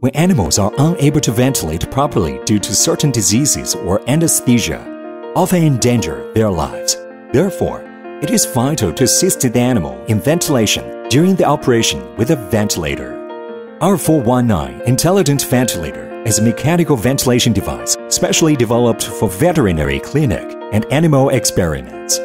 When animals are unable to ventilate properly due to certain diseases or anesthesia, often endanger their lives. Therefore, it is vital to assist the animal in ventilation during the operation with a ventilator. R419 Intelligent Ventilator is a mechanical ventilation device specially developed for veterinary clinic and animal experiments.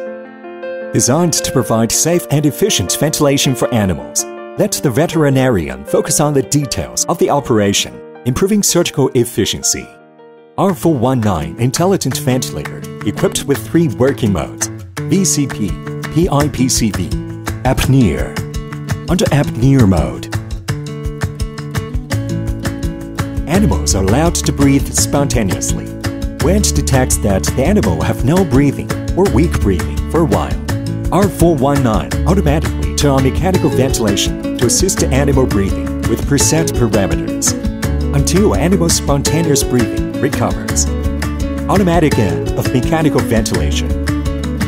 Designed to provide safe and efficient ventilation for animals, let the veterinarian focus on the details of the operation, improving surgical efficiency. R419 Intelligent Ventilator, equipped with three working modes VCV, PIPCV, Apnea. Under Apnea mode, animals are allowed to breathe spontaneously. When it detects that the animal have no breathing or weak breathing for a while, R419 automatically turn on mechanical ventilation to assist animal breathing with preset parameters until animal spontaneous breathing recovers. Automatic end of mechanical ventilation.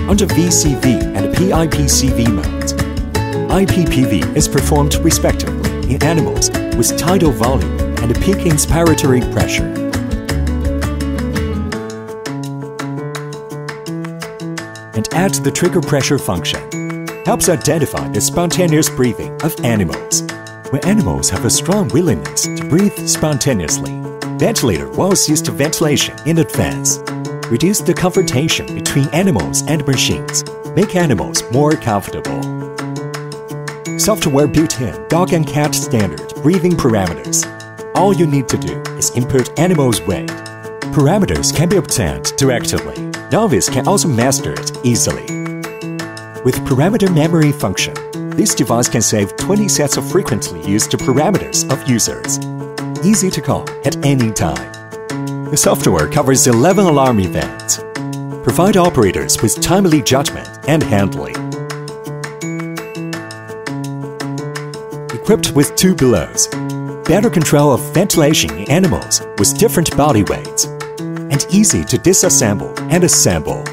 Under VCV and PIPCV modes, IPPV is performed respectively in animals with tidal volume and peak inspiratory pressure. And add the trigger pressure function. Helps identify the spontaneous breathing of animals. When animals have a strong willingness to breathe spontaneously, ventilator was used assist ventilation in advance. Reduce the confrontation between animals and machines. Make animals more comfortable. Software built in dog and cat standard breathing parameters. All you need to do is input animal's weight. Parameters can be obtained directly. Novice can also master it easily. With parameter memory function, this device can save 20 sets of frequently used parameters of users. Easy to call at any time. The software covers 11 alarm events. Provide operators with timely judgment and handling. Equipped with two bellows, better control of ventilation in animals with different body weights, and easy to disassemble and assemble.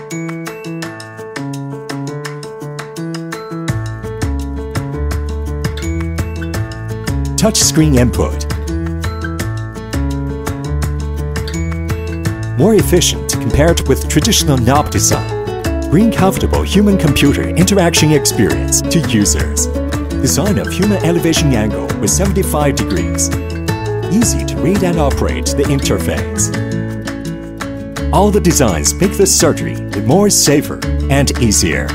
Touchscreen input. More efficient compared with traditional knob design. Bring comfortable human-computer interaction experience to users. Design of human elevation angle with 75 degrees. Easy to read and operate the interface. All the designs make the surgery more safer and easier.